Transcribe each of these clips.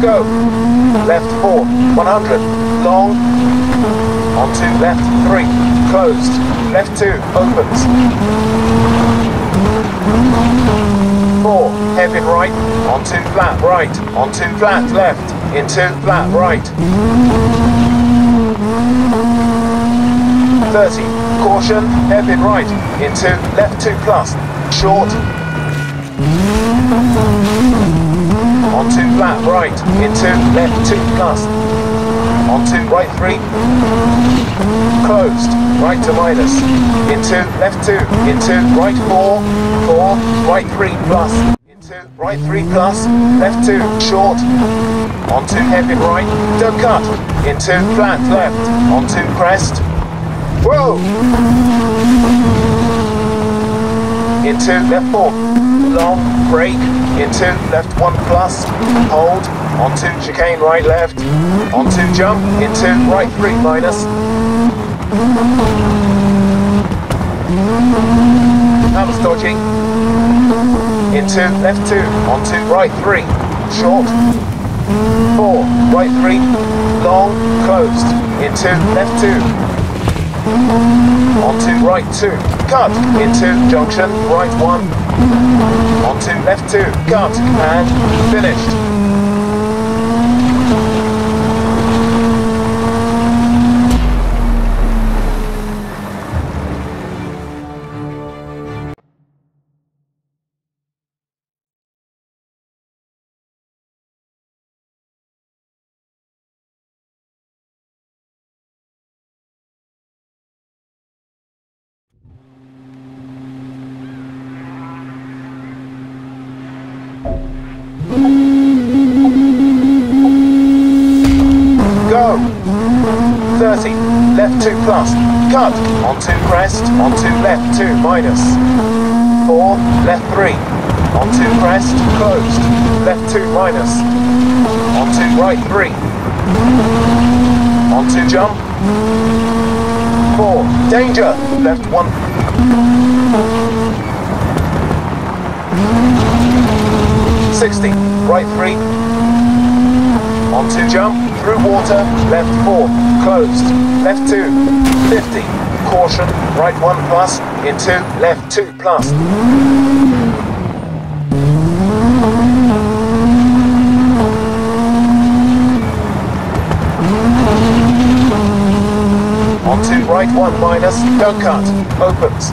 Go. Left 4, 100. Long. On two, left 3. Closed. Left 2, opens. 4, hairpin right. on two, flat right. on two, flat left. Into flat right. 30. Caution, hairpin right. Into left 2 plus. Short. Onto flat right. Into left 2 plus. Onto right 3. Closed. Right to minus. Into left 2. Into right 4. 4. Right 3 plus. Into right 3 plus. Left 2. Short. Onto heavy right. Don't cut. Into flat left. Onto crest. Whoa! Into left 4. Long. brake, Into left 1 plus. Hold. Onto chicane right left. Onto jump. Into right 3 minus. That was dodgy. Into left 2. Onto right 3. Short. 4. Right 3. Long. Closed. Into left 2. Onto right 2. Cut. Into junction. Right 1. Onto left 2. Cut. And finished. Cut, onto crest, two, left 2 minus. 4, left 3, On two crest, closed, left 2 minus, On two right 3, On two jump, 4, danger, left 1, 60, right 3, On two jump, through water, left 4, closed, left 2, 50, caution, right 1 plus, into left 2 plus. Onto right 1 minus, don't cut, opens.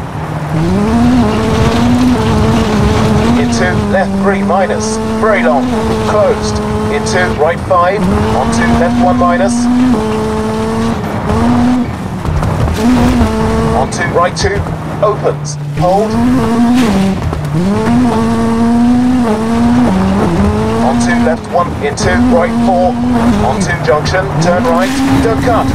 Into left 3 minus, very long, closed. Into right 5, onto left 1 minus. Onto right 2, opens, hold. Onto left 1, into right 4, onto junction, turn right, don't cut.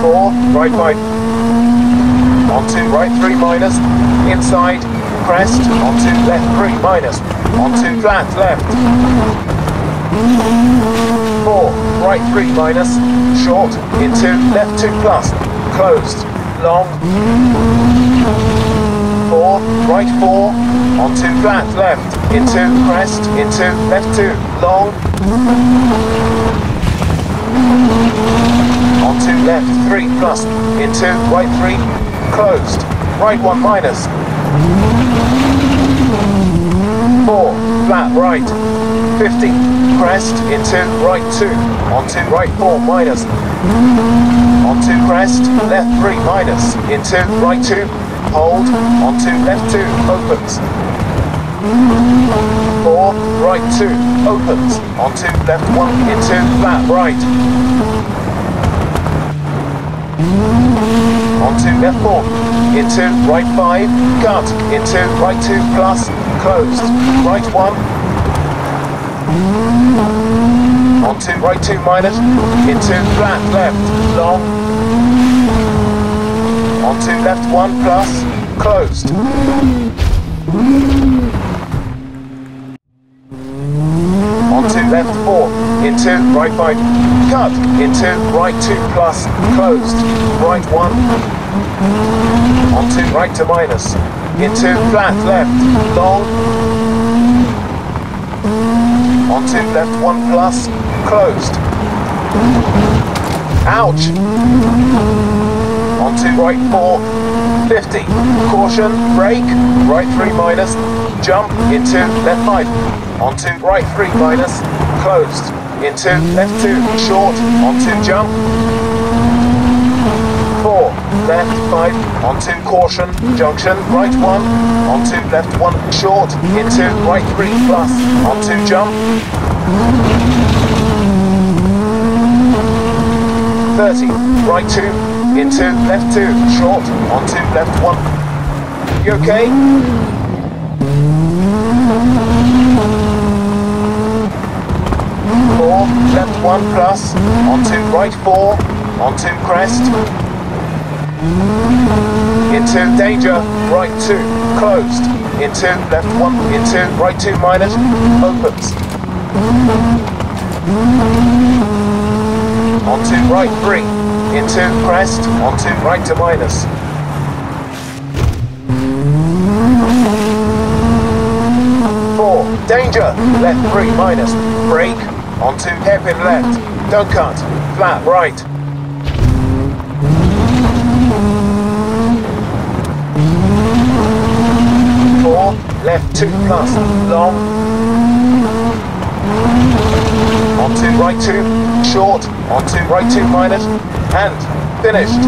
Four, right five. Onto right three minus. Inside, crest. Onto left three minus. Onto flat left. Four, right three minus. Short. Into left two plus. Closed. Long. Four, right four. Onto flat left. Into crest. Into left two. Long. Onto left 3 plus, two, right 3, closed, right 1 minus. 4, flat right, 50, crest, into right 2, onto right 4 minus. Onto crest, left 3 minus, into right 2, hold, onto left 2, opens. 4, right 2, opens, onto left 1, into flat right. Onto left 4, into right 5, cut, into right 2 plus, closed, right 1. Onto right 2 minus, into flat left, long. Onto left 1 plus, closed. onto left 4, into right 5, cut, into right 2 plus, closed, right 1, onto right to minus, into flat left, long, onto left 1 plus, closed, ouch, onto right 4, 50, caution, brake, right 3 minus, jump into left 5, onto right 3 minus, closed, into left 2, short, onto jump, 4, left 5, onto caution, junction, right 1, onto left 1, short, into right 3 plus, onto jump, 30, right 2, into left 2, short, onto left 1. You okay? Four, left one plus, onto right four, onto crest, into danger, right two, closed, into left one, into right two minus, opens, onto right three, into crest, onto right to minus. Four, danger, left three minus, brake, onto hairpin left, don't cut, flat right. Four, left two plus, long. Onto right two, short, On onto right two minus, and finished.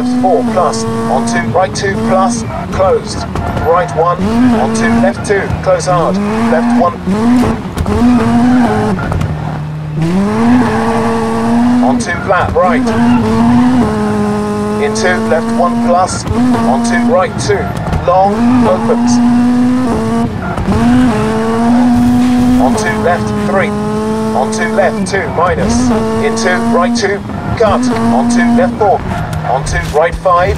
Left 4 plus, onto right 2 plus, closed, right 1, onto left 2, close hard, left 1, onto flat right, into left 1 plus, onto right 2, long, opens, onto left 3, onto left 2 minus, into right 2, cut, onto left 4, onto right 5.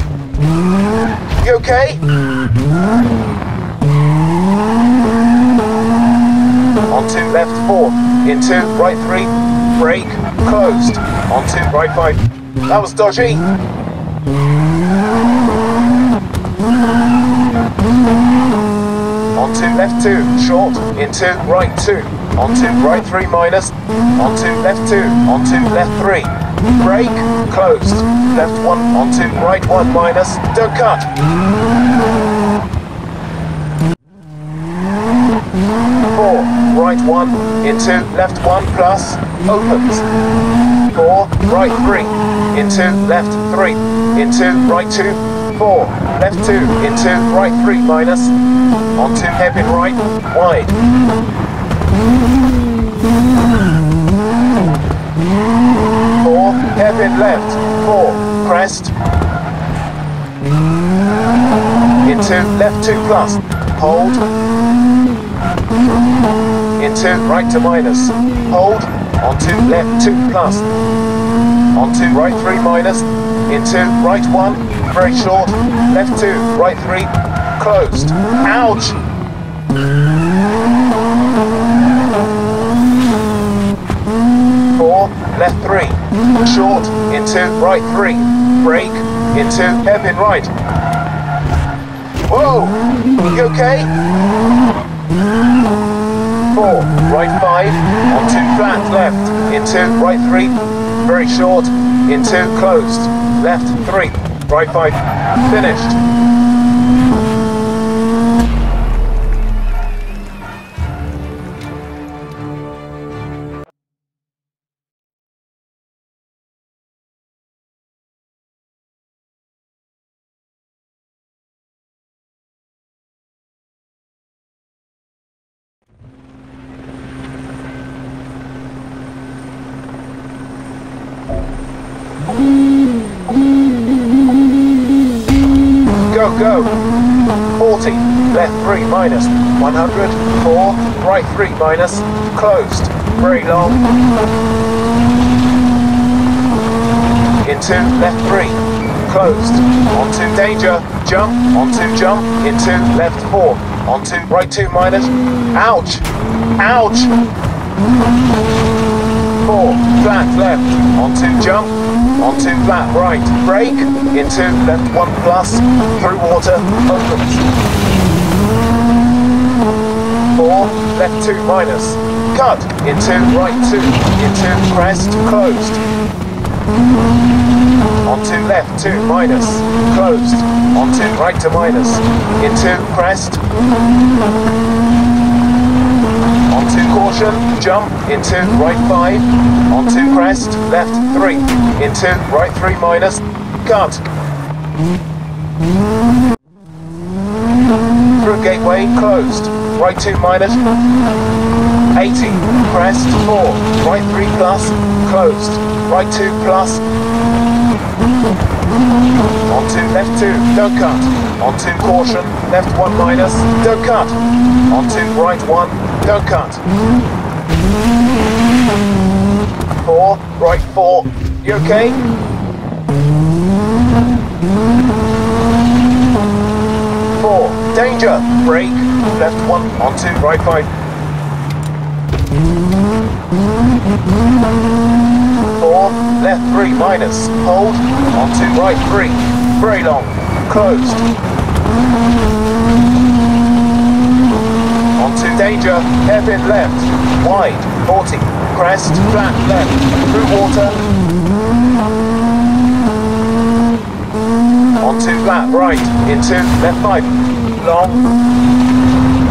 You okay? On Onto left 4, into right 3, brake, closed, On onto right 5. That was dodgy. On onto left 2, short, into right 2, On onto right 3 minus, On onto left 2, On onto left 3, brake, closed, left 1, on two, right 1 minus, don't cut. 4, right 1, into left 1 plus, opens, 4, right 3, into left 3, into right 2, 4, left 2, into right 3 minus, onto hairpin right, wide. 4, hairpin left, 4, crest, into left 2 plus, hold, into right to minus, hold, onto left 2 plus, onto right 3 minus, into right 1, very short, left 2, right 3, closed, ouch! Four, left three, short, into right three, brake, into hairpin right. Whoa, you okay? Four, right five, on two flat left, into right three, very short, into closed, left three, right five, finished. Minus, closed, very long. Into left 3, closed, onto danger, jump, onto jump, into left 4, onto right 2 minus, ouch, ouch. 4, flat left, onto jump, onto flat right, brake, into left 1 plus, through water, opens. 4, left 2 minus, cut, into right 2, into crest, closed. Onto left 2 minus, closed, onto right to minus, into crest, onto caution, jump, into right 5, onto crest, left 3, into right 3 minus, cut. Through gateway, closed, right 2 minus. minus, 80, crest 4, right 3 plus, closed, right 2 plus, onto left 2, don't cut, On 2 caution, left 1 minus, don't cut, On 2 right 1, don't cut. 4, right 4, you okay? 4, danger, brake, left 1, on two, right 5. 4, left 3 minus, hold, On two, right 3, very long, closed. On two, danger, hairpin left, wide, 40, crest, flat. Left, through water. On two, flat. Right, into. Left 5, long.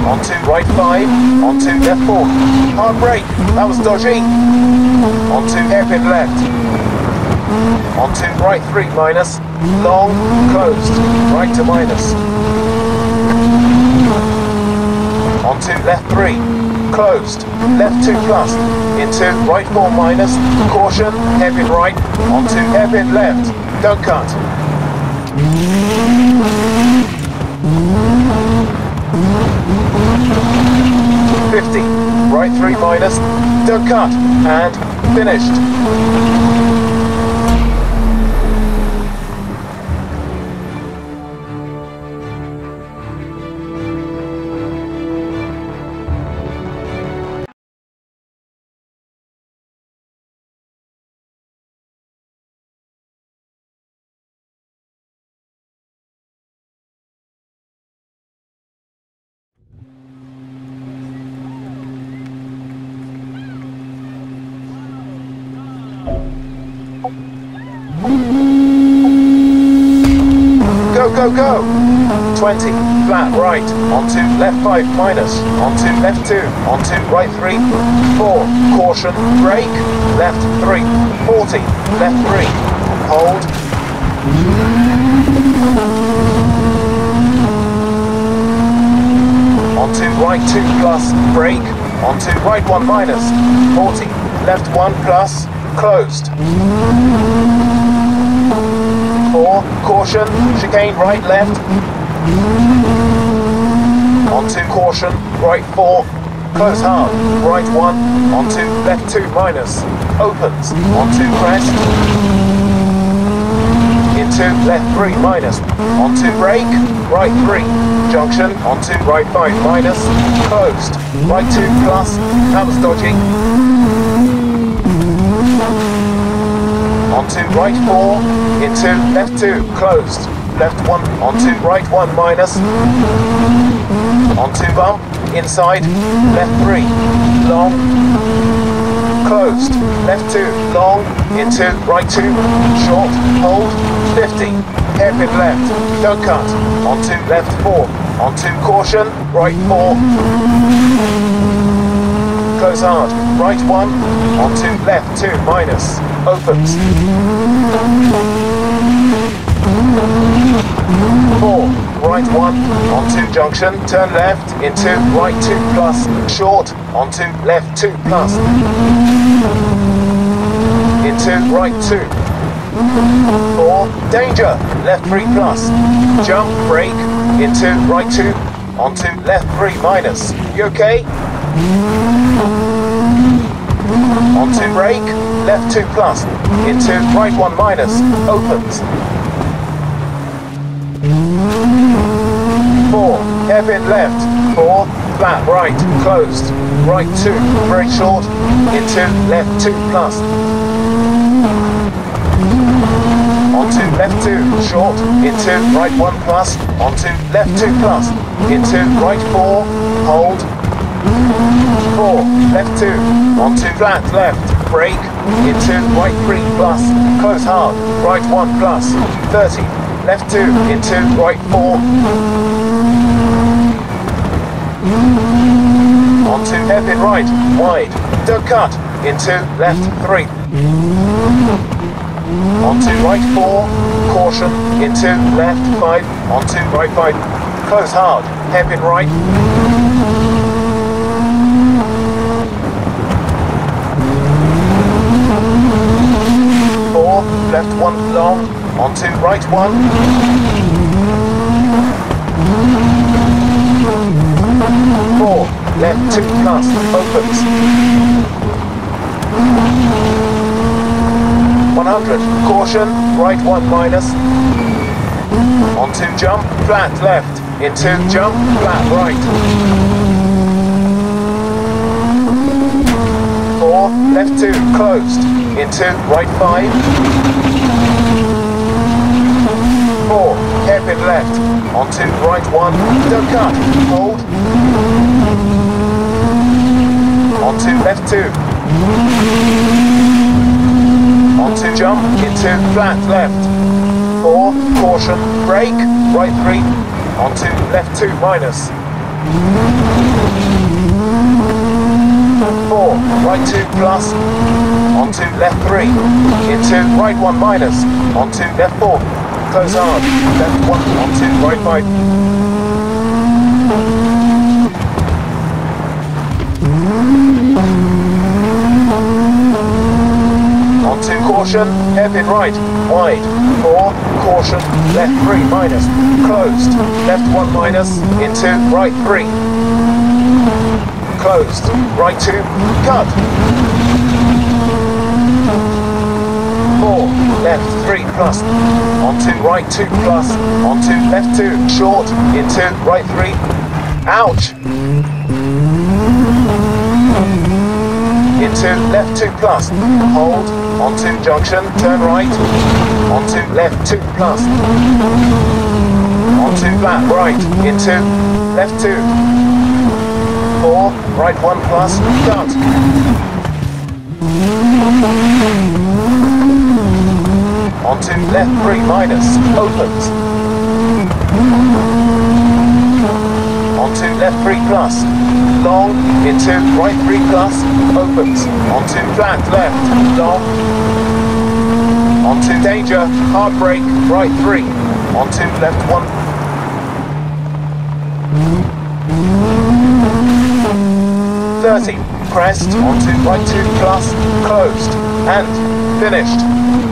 Onto right 5, onto left 4. Hard brake, that was dodgy. Onto hairpin left. Onto right 3 minus, long, closed, right to minus. Onto left 3, closed, left 2 plus, into right 4 minus, caution, hairpin right, onto hairpin left, don't cut. Right 3 minus, don't cut, and finished. Go, go, go! 20, flat right, onto left 5 minus, onto left 2, onto right 3, 4, caution, brake, left 3, 40, left 3, hold. Onto right 2 plus, brake, onto right 1 minus, 40, left 1 plus, closed. 4, caution, chicane right left. On two, caution, right 4, close hard, right 1, on two, left 2 minus, opens, on two, crest, into left 3 minus, on two, brake, right 3, junction, on two, right 5 minus, closed, right 2 plus, that was dodgy, onto right 4, into left 2, closed, left 1, onto right 1 minus, onto bump, inside, left 3, long, closed, left 2, long, into right 2, short, hold, 50, hairpin left, don't cut, onto left 4, onto caution, right 4, close hard, right 1, onto left 2, minus, opens, 4, right 1, onto junction, turn left, into right 2 plus, short, onto left 2 plus, into right 2, 4, danger, left 3 plus. Jump, brake, into right 2, onto left 3 minus. You okay? Onto brake, left 2 plus, into right 1 minus, opens. 4, hairpin left, 4, flat right, closed, right 2, very short, into left 2 plus. Onto left 2, short, into right 1 plus, onto left 2 plus, into right 4, hold, 4, left 2, onto flat left, brake, into right 3 plus, close hard, right 1 plus, 30, left 2, in into right 4, onto hairpin right, wide, don't cut, into left 3, onto right 4, caution, into left 5, onto right 5, close hard, hairpin right, four, left one long, onto right one. Four, left two plus, opens. 100, caution, right one minus. Onto jump, flat left, into jump, flat right. Four, left two, closed, into right five. Four, hairpin left, onto right one, don't cut, hold. Onto left two. Onto jump, into flat left. Four, caution, brake, right three, onto left two minus. Four, right two plus, onto left three, into right one minus, onto left four, close hard, left one, onto right five. Onto caution, hairpin right, wide, four, caution, left three. Minus, closed, left one minus, into right three, closed, right two, cut, four, left three plus, On two, right two plus, On two, left two, short, into right three, ouch, into left 2 plus, hold, On two, junction, turn right, On two, left 2 plus, On two, flat right, into left 2, four, right one plus, start. On two, left three minus, opens. On two, left three plus, long, into right three plus, opens. On two, flat, left, long. On two, danger, hard brake, right three. On two, left one 30, pressed on two plus, closed, and finished.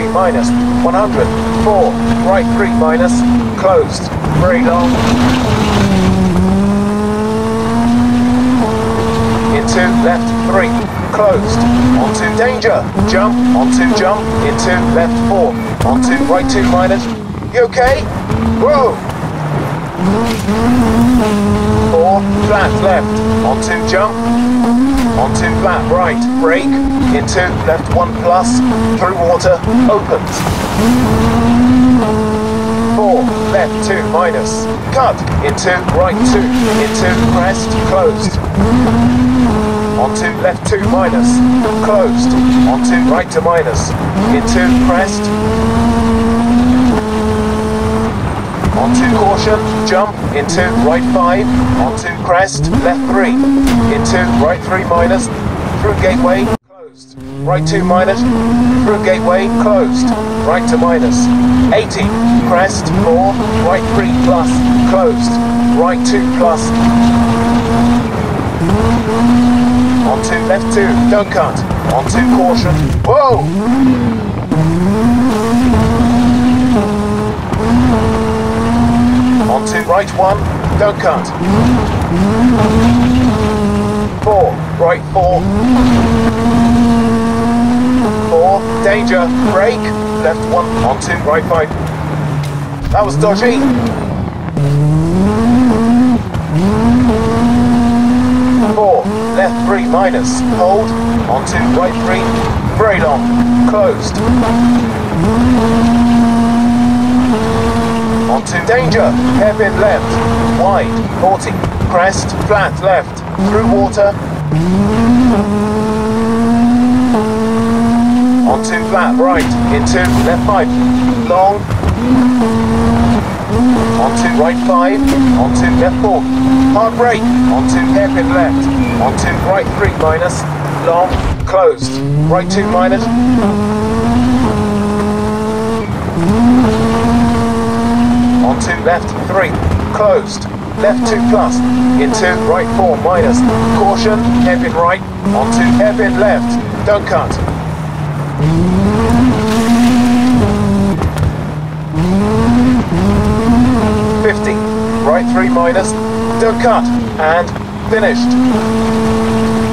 3 minus, 100, 4, right 3 minus, closed, very long. Into left 3, closed, onto danger, jump, onto jump, into left 4, onto right 2 minus. You okay? Whoa! 4, flat left, onto jump, onto flat right, brake, into left 1 plus, through water, opens. 4, 4, left 2, minus, cut, into, right 2, into, crest, closed. Onto left 2, minus, closed, onto right to minus, into, crest, onto caution, jump, into right 5, on two crest, left 3, into right 3 minus, through gateway, closed, right 2 minus, through gateway, closed, right to minus, 80, crest, 4, right 3 plus, closed, right 2 plus, on two left 2, don't cut, on two caution, whoa! Onto right 1, don't cut. 4, right 4. 4, danger, brake, left 1, onto right 5. That was dodgy. Four, left three minus, hold, onto right three, very long, closed. Onto danger, hairpin left, wide, 40, crest, flat left, through water. Onto flat right, into left 5, long. Onto right 5, onto left 4, hard brake, onto hairpin left, onto right 3 minus, long, closed, right 2 minus. Onto left 3, closed, left 2 plus, into right 4 minus, caution, hairpin right, onto hairpin left, don't cut. Fifty, right 3 minus, don't cut, and finished.